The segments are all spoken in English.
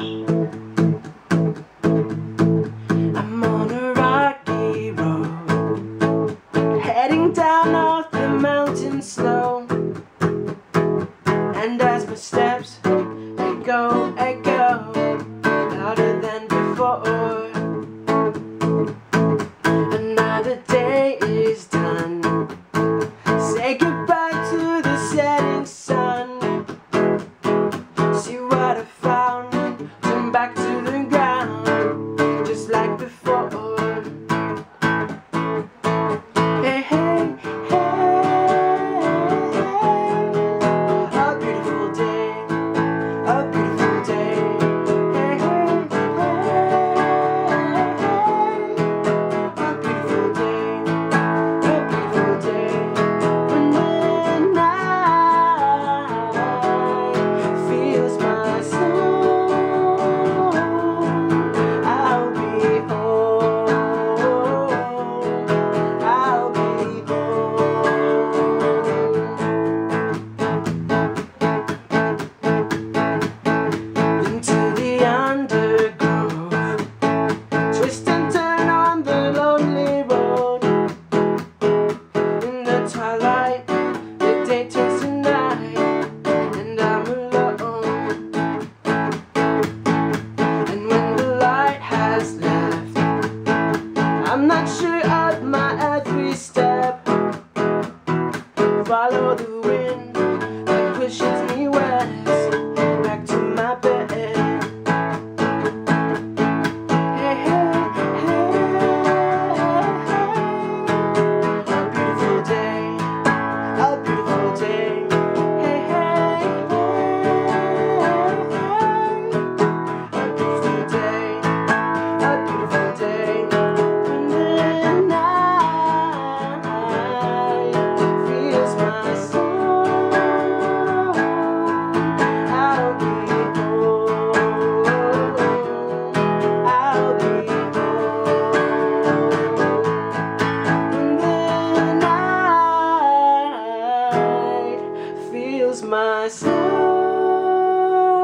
I'm on a rocky road, heading down off the mountain slow, And as my steps echo, echo. follow the wind.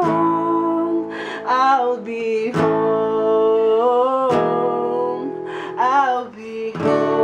home. I'll be home. I'll be home.